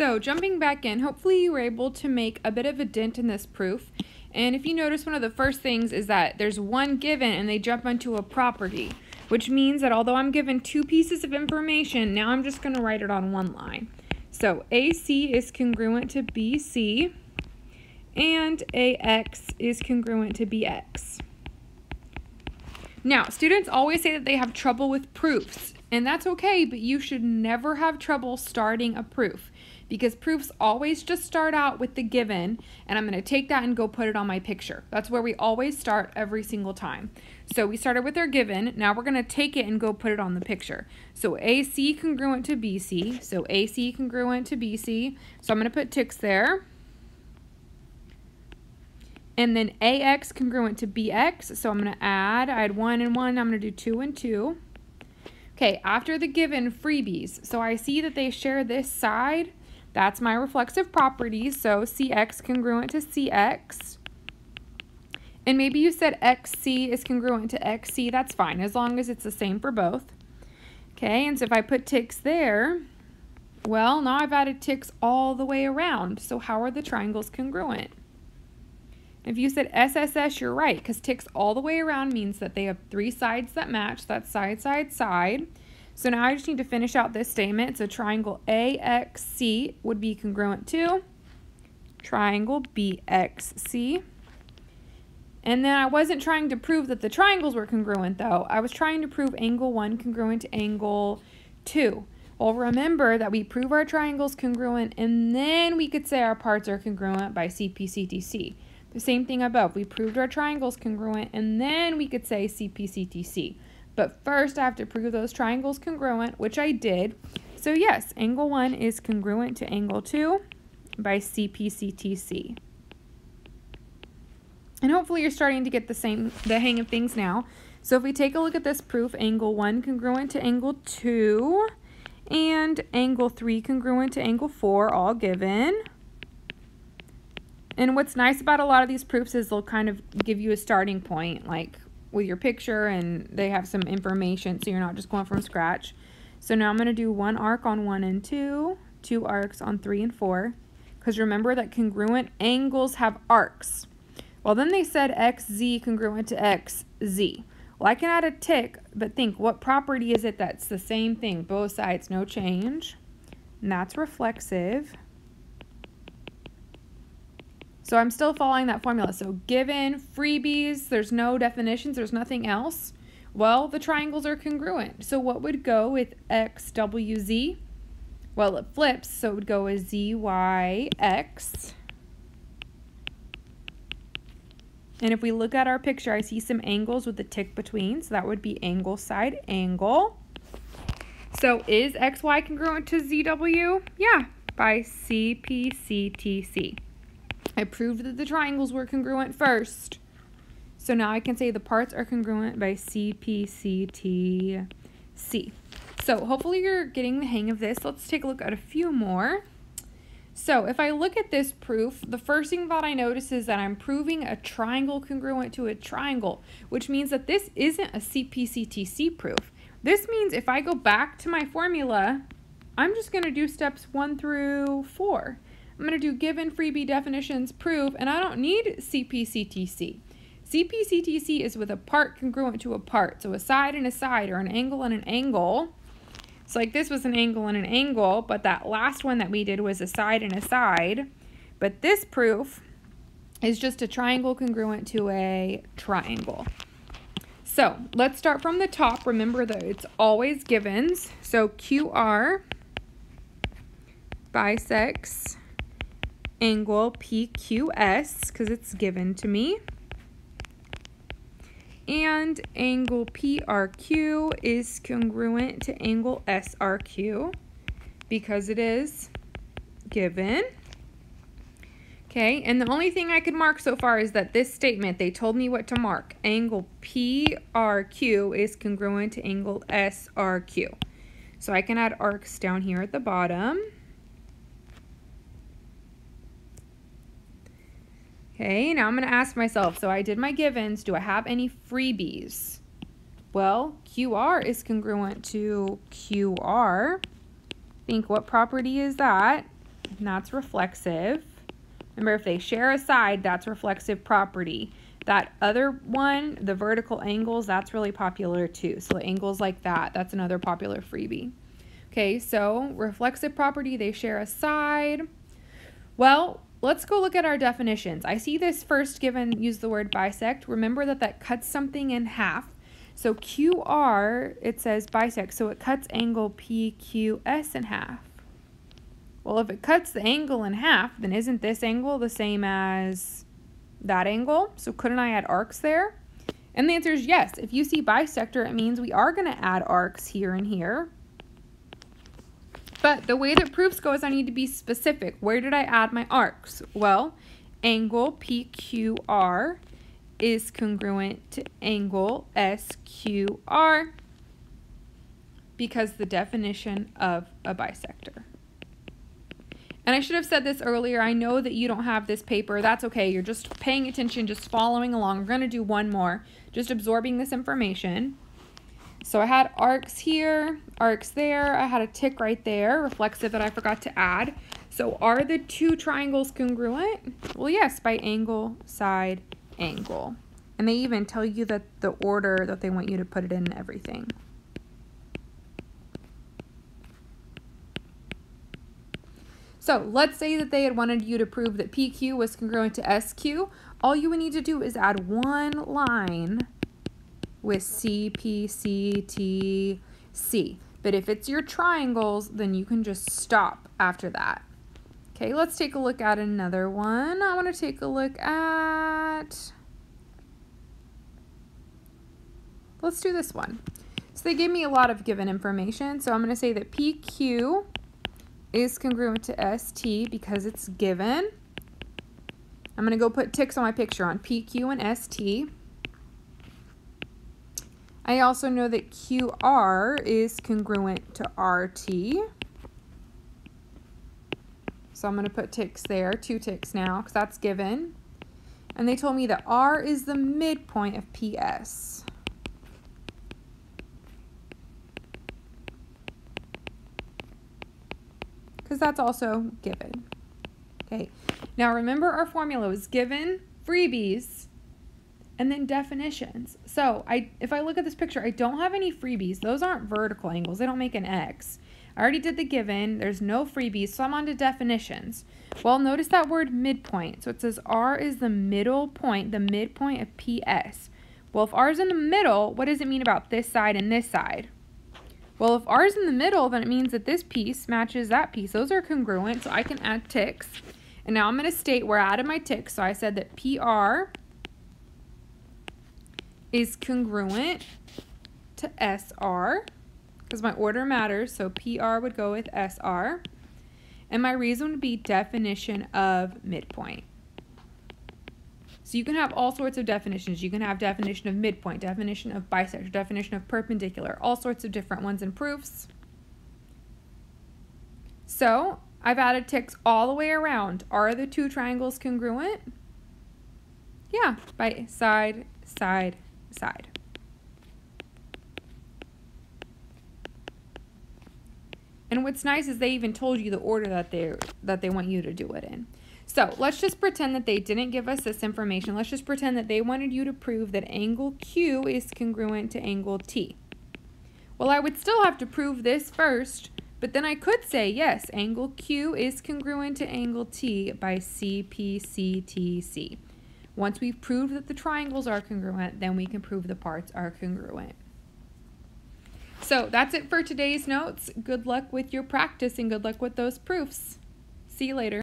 So jumping back in, hopefully you were able to make a bit of a dent in this proof. And if you notice, one of the first things is that there's one given and they jump onto a property, which means that although I'm given two pieces of information, now I'm just going to write it on one line. So AC is congruent to BC and AX is congruent to BX. Now, students always say that they have trouble with proofs, and that's okay, but you should never have trouble starting a proof because proofs always just start out with the given, and I'm going to take that and go put it on my picture. That's where we always start every single time. So we started with our given, now we're going to take it and go put it on the picture. So AC congruent to BC, so AC congruent to BC, so I'm going to put ticks there. And then AX congruent to BX, so I'm going to add, I had 1 and 1, I'm to do 2 and 2. Okay, after the given freebies, so I see that they share this side, that's my reflexive property, so CX congruent to CX. And maybe you said XC is congruent to XC, that's fine, as long as it's the same for both. Okay, and so if I put ticks there, well, now I've added ticks all the way around, so how are the triangles congruent? If you said SSS, you're right, because ticks all the way around means that they have three sides that match. That's side, side, side. So now I just need to finish out this statement. So triangle AXC would be congruent to triangle BXC. And then I wasn't trying to prove that the triangles were congruent, though. I was trying to prove angle 1 congruent to angle 2. Well, remember that we prove our triangles congruent, and then we could say our parts are congruent by CPCTC. The same thing above. We proved our triangles congruent, and then we could say CPCTC. But first, I have to prove those triangles congruent, which I did. So yes, angle 1 is congruent to angle 2 by CPCTC. And hopefully you're starting to get the same the hang of things now. So if we take a look at this proof, angle 1 congruent to angle 2 and angle 3 congruent to angle 4 all given. And what's nice about a lot of these proofs is they'll kind of give you a starting point, like with your picture, and they have some information, so you're not just going from scratch. So now I'm going to do one arc on 1 and 2, two arcs on 3 and 4, because remember that congruent angles have arcs. Well, then they said xz congruent to xz. Well, I can add a tick, but think, what property is it that's the same thing? Both sides, no change. And that's reflexive. So I'm still following that formula. So given freebies, there's no definitions, there's nothing else. Well, the triangles are congruent. So what would go with xwz? Well, it flips, so it would go as zyx. And if we look at our picture, I see some angles with the tick between, so that would be angle side angle. So is xy congruent to zw? Yeah, by CPCTC. I proved that the triangles were congruent first. So now I can say the parts are congruent by CPCTC. So hopefully you're getting the hang of this. Let's take a look at a few more. So if I look at this proof, the first thing that I notice is that I'm proving a triangle congruent to a triangle, which means that this isn't a CPCTC proof. This means if I go back to my formula, I'm just going to do steps one through four. I'm going to do given freebie definitions prove, and I don't need CPCTC. CPCTC is with a part congruent to a part. So a side and a side, or an angle and an angle. So like this was an angle and an angle, but that last one that we did was a side and a side. But this proof is just a triangle congruent to a triangle. So let's start from the top. Remember that it's always givens. So QR bisects angle PQS because it's given to me. And angle PRQ is congruent to angle SRQ because it is given. Okay, and the only thing I could mark so far is that this statement, they told me what to mark. Angle PRQ is congruent to angle SRQ. So I can add arcs down here at the bottom. Okay, now I'm going to ask myself, so I did my givens, do I have any freebies? Well, QR is congruent to QR. Think what property is that? and that's reflexive. Remember, if they share a side, that's reflexive property. That other one, the vertical angles, that's really popular too. So angles like that, that's another popular freebie. Okay, so reflexive property, they share a side. Well, let's go look at our definitions. I see this first given, use the word bisect. Remember that that cuts something in half. So QR, it says bisect, so it cuts angle PQS in half. Well, if it cuts the angle in half, then isn't this angle the same as that angle? So couldn't I add arcs there? And the answer is yes. If you see bisector, it means we are going to add arcs here and here. But the way that proofs go is I need to be specific. Where did I add my arcs? Well, angle PQR is congruent to angle SQR because the definition of a bisector. And I should have said this earlier. I know that you don't have this paper. That's okay. You're just paying attention, just following along. We're going to do one more, just absorbing this information. So I had arcs here, arcs there. I had a tick right there, reflexive that I forgot to add. So are the two triangles congruent? Well, yes, by angle, side, angle. And they even tell you that the order that they want you to put it in everything. So let's say that they had wanted you to prove that PQ was congruent to SQ. All you would need to do is add one line with CPCTC. But if it's your triangles, then you can just stop after that. Okay, let's take a look at another one. I want to take a look at, let's do this one. So they gave me a lot of given information. So I'm going to say that PQ is congruent to ST because it's given. I'm going to go put ticks on my picture on PQ and ST. I also know that QR is congruent to RT. So I'm going to put ticks there, two ticks now, because that's given. And they told me that R is the midpoint of PS. because that's also given. Okay, now remember our formula was given, freebies, and then definitions. So I, if I look at this picture, I don't have any freebies. Those aren't vertical angles. They don't make an X. I already did the given. There's no freebies, so I'm on to definitions. Well, notice that word midpoint. So it says R is the middle point, the midpoint of PS. Well, if R is in the middle, what does it mean about this side and this side? Well, if R is in the middle, then it means that this piece matches that piece. Those are congruent, so I can add ticks. And now I'm going to state where I added my ticks. So I said that PR is congruent to SR because my order matters. So PR would go with SR. And my reason would be definition of midpoint. So you can have all sorts of definitions. You can have definition of midpoint, definition of bisector, definition of perpendicular, all sorts of different ones and proofs. So I've added ticks all the way around. Are the two triangles congruent? Yeah, by side, side, side. And what's nice is they even told you the order that they that they want you to do it in. So let's just pretend that they didn't give us this information. Let's just pretend that they wanted you to prove that angle Q is congruent to angle T. Well, I would still have to prove this first, but then I could say, yes, angle Q is congruent to angle T by CPCTC. Once we've proved that the triangles are congruent, then we can prove the parts are congruent. So that's it for today's notes. Good luck with your practice and good luck with those proofs. See you later.